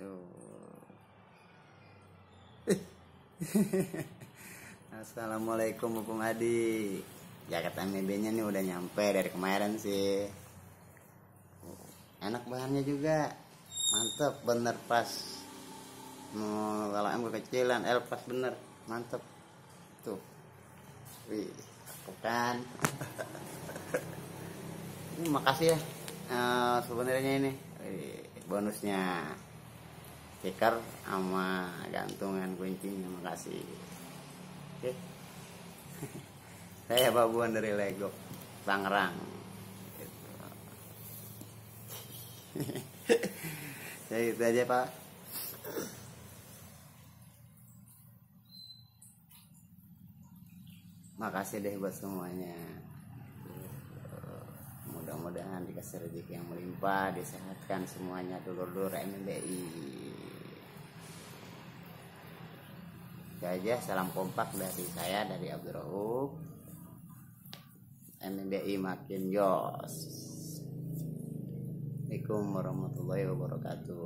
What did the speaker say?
tuh Assalamualaikum Hukum Adi. Jaket MB nya nih udah nyampe dari kemarin sih. Enak bahannya juga. Mantep bener pas. Mau kalau M kekecilan L pas bener. Mantep. Tuh. Wih bukan ini makasih ya uh, sebenarnya ini. Bonusnya stiker sama gantungan kuncinya makasih oke. Saya babuan dari Lego Tangerang. Gitu. ya itu aja pak. Makasih deh buat semuanya. Mudah-mudahan dikasih rezeki yang melimpah disehatkan semuanya dulur-dulur MBI itu aja salam kompak dari saya dari Abdul Rauf MBI makin jos. Assalamualaikum warahmatullahi wabarakatuh